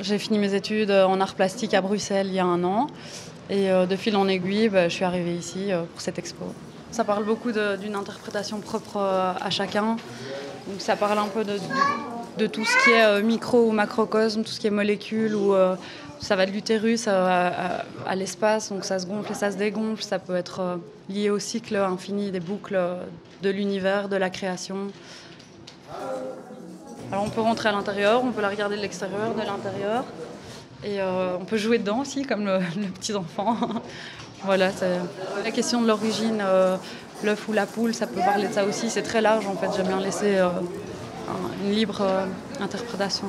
J'ai fini mes études en art plastique à Bruxelles il y a un an. Et de fil en aiguille, bah, je suis arrivée ici pour cette expo. Ça parle beaucoup d'une interprétation propre à chacun. Donc ça parle un peu de, tout ce qui est euh, micro ou macrocosme, tout ce qui est molécules, ou euh, ça va de l'utérus à, l'espace, donc ça se gonfle et ça se dégonfle. Ça peut être euh, lié au cycle infini des boucles de l'univers, de la création. Alors on peut rentrer à l'intérieur, on peut la regarder de l'extérieur, de l'intérieur. Et on peut jouer dedans aussi, comme le, petit enfant. voilà, la question de l'origine, l'œuf ou la poule, ça peut parler de ça aussi. C'est très large en fait. J'aime bien laisser une libre euh, interprétation.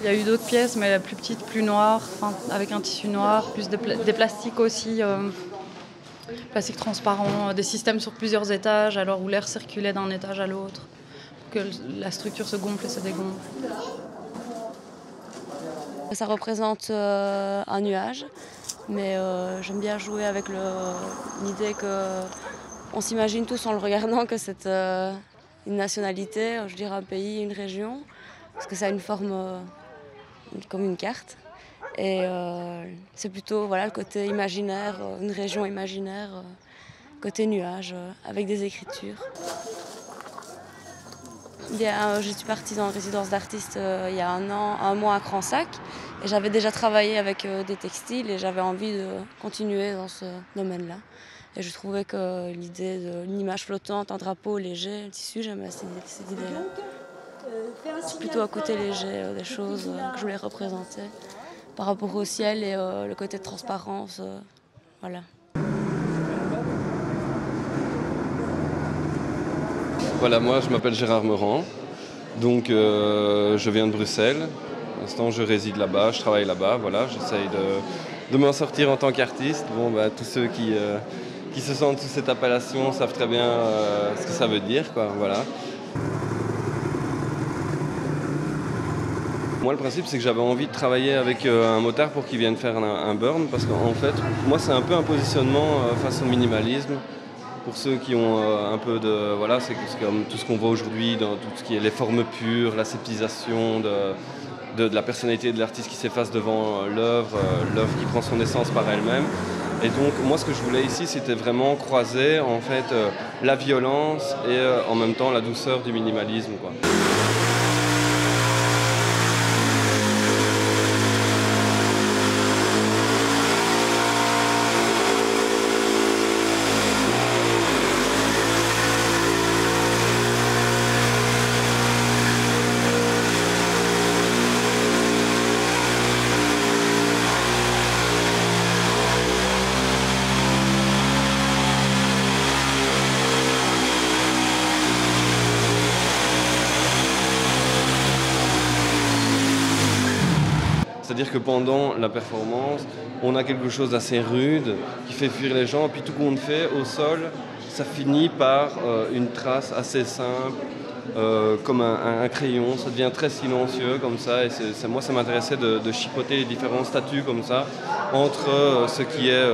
Il y a eu d'autres pièces, mais plus petites, plus noires, avec un tissu noir, plus de des plastiques aussi, euh, plastiques transparents, des systèmes sur plusieurs étages, alors où l'air circulait d'un étage à l'autre, que la structure se gonfle et se dégonfle. Ça représente euh, un nuage, mais j'aime bien jouer avec l'idée que on s'imagine tous en le regardant que cette une nationalité, je dirais un pays, une région, parce que ça a une forme euh, comme une carte. Et euh, c'est plutôt voilà, le côté imaginaire, euh, une région imaginaire, côté nuage, avec des écritures. Je suis partie en résidence d'artiste il y a un an, un mois à Cransac. Et j'avais déjà travaillé avec des textiles et j'avais envie de continuer dans ce domaine-là. Et je trouvais que l'idée d'une image flottante, un drapeau léger, le tissu, j'aimais cette, cette idée-là. C'est plutôt à côté léger euh, des choses euh, que je voulais représenter par rapport au ciel et euh, le côté de transparence. voilà. Voilà, moi je m'appelle Gérard Meurant, donc je viens de Bruxelles. Pour l'instant je réside là-bas, je travaille là-bas, voilà, j'essaye de, de m'en sortir en tant qu'artiste. Bon, bah, tous ceux qui, qui se sentent sous cette appellation savent très bien euh, ce que ça veut dire. Quoi, voilà. Moi, le principe, c'est que j'avais envie de travailler avec euh, un motard pour qu'il vienne faire un, burn, parce qu'en fait, moi, c'est un peu un positionnement euh, face au minimalisme. Pour ceux qui ont un peu de. Voilà, c'est comme tout ce qu'on voit aujourd'hui dans tout ce qui est les formes pures, l'aseptisation de, de, la personnalité de l'artiste qui s'efface devant l'œuvre, l'œuvre qui prend son essence par elle-même. Et donc moi ce que je voulais ici c'était vraiment croiser en fait euh, la violence et euh, en même temps la douceur du minimalisme. C'est-à-dire que pendant la performance, on a quelque chose d'assez rude qui fait fuir les gens, puis tout compte fait, au sol, ça finit par euh, une trace assez simple, euh, comme un, crayon, ça devient très silencieux comme ça, et moi ça m'intéressait de, chipoter les différents statuts comme ça, entre euh, ce qui est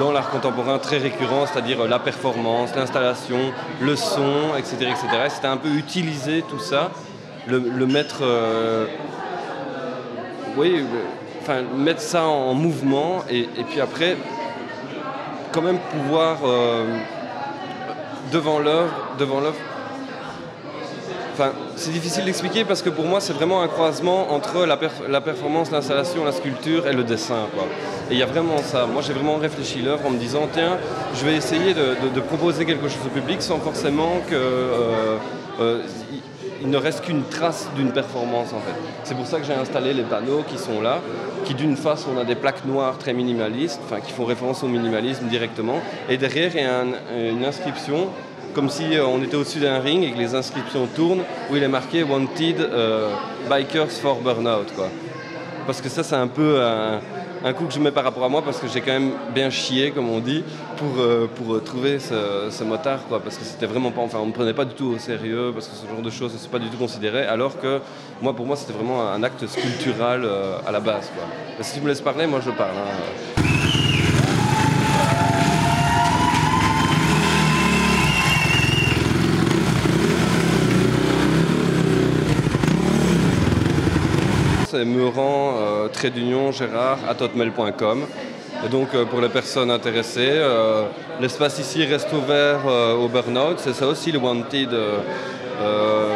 dans l'art contemporain très récurrent, c'est-à-dire la performance, l'installation, le son, etc. etc. C'était un peu utiliser tout ça, le mettre oui, enfin, mettre ça en mouvement et, puis après, quand même pouvoir, euh, devant l'œuvre, devant l'œuvre, Enfin, c'est difficile d'expliquer parce que pour moi, c'est vraiment un croisement entre la, performance, l'installation, la sculpture et le dessin. Et il y a vraiment ça. Moi, j'ai vraiment réfléchi l'œuvre en me disant, tiens, je vais essayer de, proposer quelque chose au public sans forcément que... Euh, euh, il ne reste qu'une trace d'une performance en fait. C'est pour ça que j'ai installé les panneaux qui sont là, qui d'une face on a des plaques noires très minimalistes, enfin qui font référence au minimalisme directement, et derrière il y a une inscription comme si euh, on était au-dessus d'un ring et que les inscriptions tournent, où il est marqué Wanted euh, Bikers for Burnout. Parce que ça, c'est un peu un coup que je mets par rapport à moi parce que j'ai quand même bien chié, comme on dit, pour, euh, pour trouver ce, motard, quoi, parce que c'était vraiment pas, enfin, on ne me prenait pas du tout au sérieux, parce que ce genre de choses, c'est pas du tout considéré, alors que moi, pour moi, c'était vraiment un acte sculptural euh, à la base, quoi. si tu me laisses parler, moi, je parle. Hein. C'est meurant, euh, trait d'union, gérard, à hotmail.com. Et donc pour les personnes intéressées, l'espace ici reste ouvert au burn-out. C'est ça aussi le Wanted.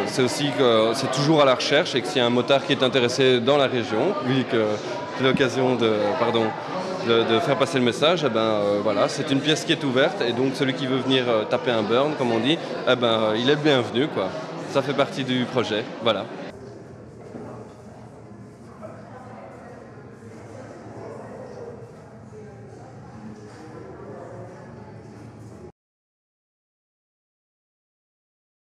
c'est aussi que c'est toujours à la recherche et que s'il y a un motard qui est intéressé dans la région, vu que l'occasion de, faire passer le message, eh ben, voilà, c'est une pièce qui est ouverte et donc celui qui veut venir taper un burn, comme on dit, eh ben, il est bienvenu. Quoi. Ça fait partie du projet. Voilà.